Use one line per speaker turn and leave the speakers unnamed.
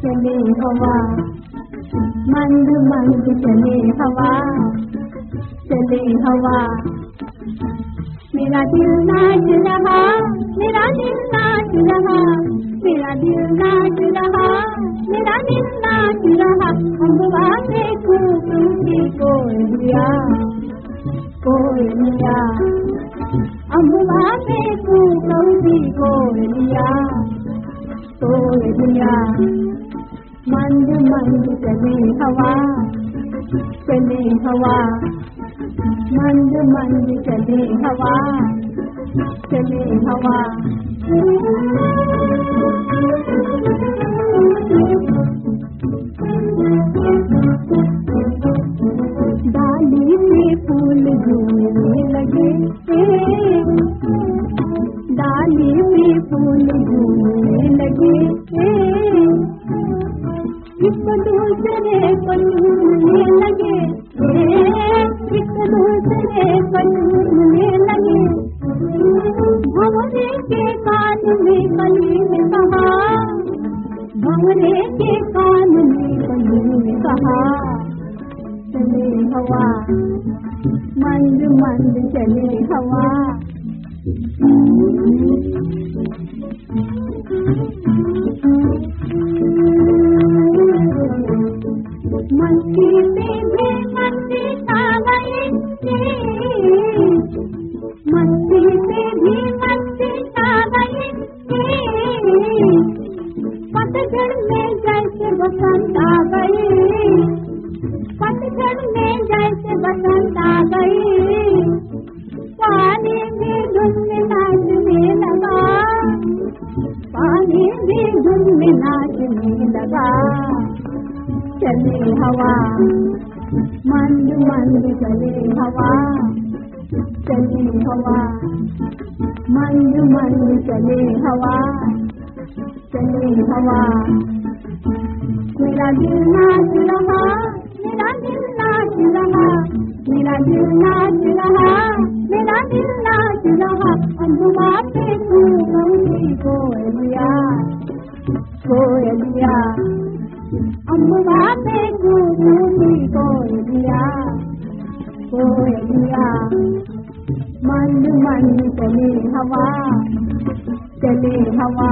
चले हवा। मंद मंद चले हवा। चले हवा। मेरा दिल नाच रहा, मेरा दिल नाच रहा, मेरा दिल नाच रहा, मेरा दिल नाच रहा। अम्बा से खूबी कोयलिया कोयलिया अम्बा से खूबी कोयलिया कोयलिया मंद मंद चले हवा चले हवा मंद मंद चले हवा चले हवा डाली में फूल झूमने लगे डाली में फूल झूमने लगे मंद मंद चले हवा। पानी भी धुन में नाचने लगा। चले हवा मंद मंद चले हवा चले हवा मंद मंद चले हवा चले हवा मेरा दिल नाच रहा मेरा दिल नाच रहा मेरा दिल नाच रहा मेरा दिल नाच रहा अम्बुआ पे तू गौरी कोयलिया कोयलिया कोयलिया कोयलिया मंद मंद चले हवा चले हवा